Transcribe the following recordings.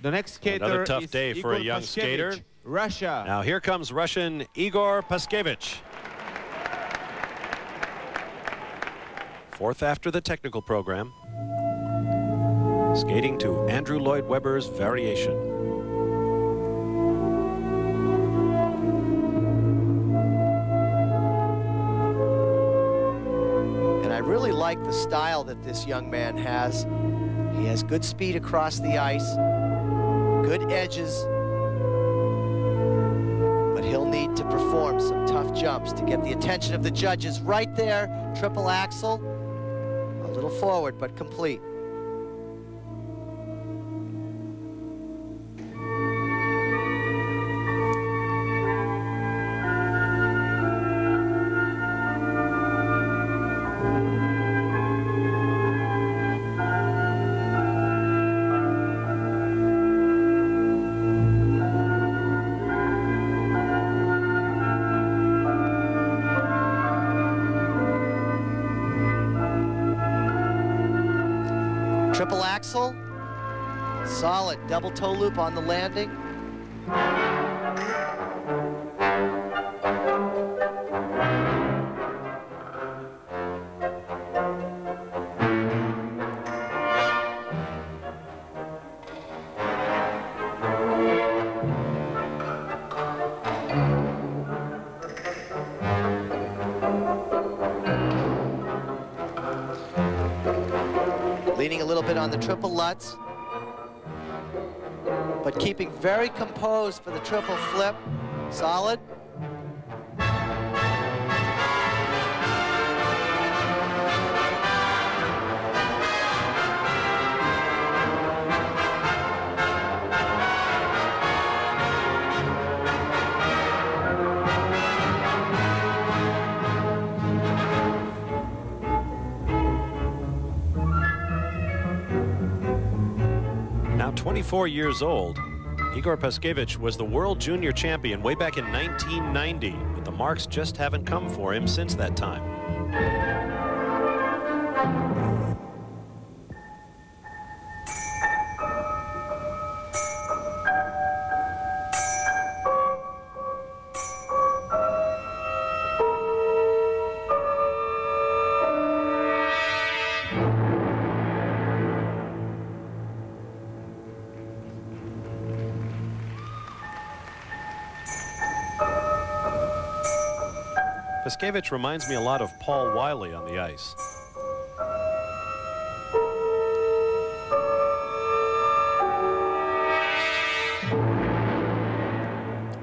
The next skater Another tough is day for a Igor young Pashkevich, skater. Russia. Now here comes Russian Igor Pashkevich. Fourth after the technical program. Skating to Andrew Lloyd Webber's variation. And I really like the style that this young man has. He has good speed across the ice, good edges, but he'll need to perform some tough jumps to get the attention of the judges. Right there, triple axel, a little forward, but complete. Triple axel. solid double toe loop on the landing. Leaning a little bit on the triple Lutz, but keeping very composed for the triple flip. Solid. 24 years old, Igor Pashkevich was the world junior champion way back in 1990, but the marks just haven't come for him since that time. Pashkevich reminds me a lot of Paul Wylie on the ice.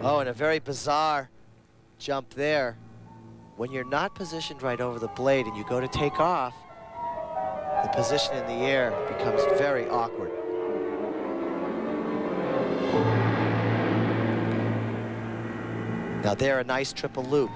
Oh, and a very bizarre jump there. When you're not positioned right over the blade and you go to take off, the position in the air becomes very awkward. Now there, a nice triple loop.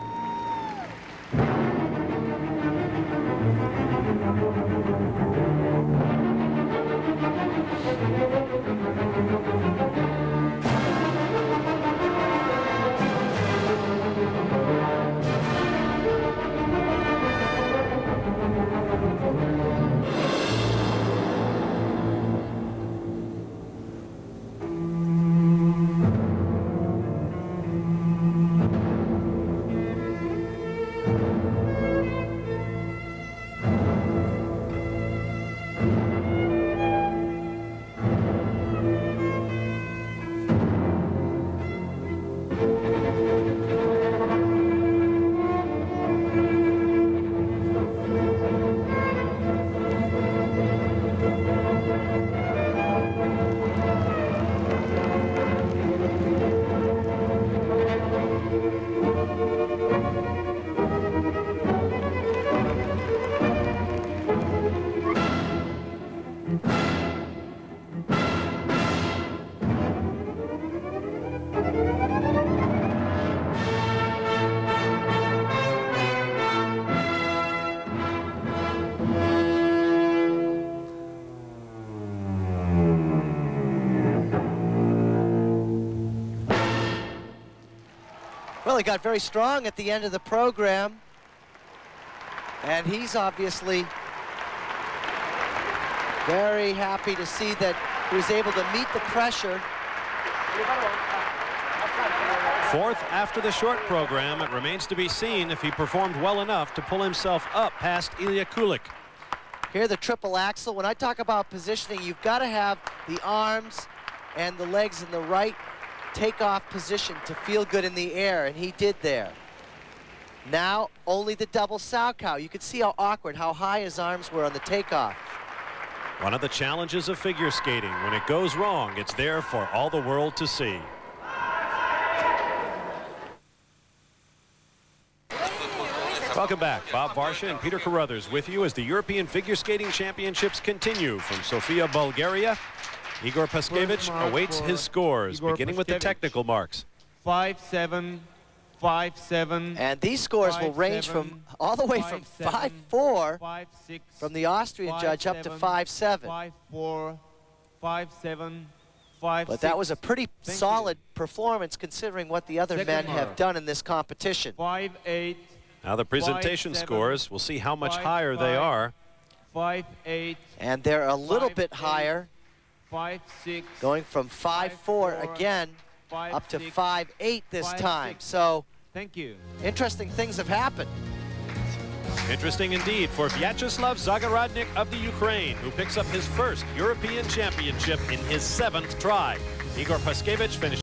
He got very strong at the end of the program. And he's obviously very happy to see that He was able to meet the pressure. Fourth after the short program. It remains to be seen if he performed well enough to pull himself up past Ilya Kulik. Here, the triple axel. When I talk about positioning, you've got to have the arms and the legs in the right takeoff position to feel good in the air, and he did there. Now, only the double Salchow. You can see how awkward, how high his arms were on the takeoff. One of the challenges of figure skating. When it goes wrong, it's there for all the world to see. Welcome back. Bob Varsha and Peter Carruthers with you as the European Figure Skating Championships continue from Sofia, Bulgaria. Igor Pashkevich awaits his scores, Igor beginning with the technical marks. 5-7, five seven. And these scores will range seven, from all the way from five, seven, 5-4 five six, from the Austrian five, judge up to seven, 5-7. five four, five seven, five But that was a pretty Thank solid performance considering what the other Second men have done in this competition. five eight, Now the presentation seven, scores, we'll see how much five, higher they are. five eight, And they're a little Five, bit eight, higher, five six, going from 5-4 five, again five up to six. 5-8 this five, time. six. So Thank you. interesting things have happened. Interesting indeed for Vyacheslav Zagorodniuk of the Ukraine, who picks up his first European championship in his seventh try. Igor Pashkevich finished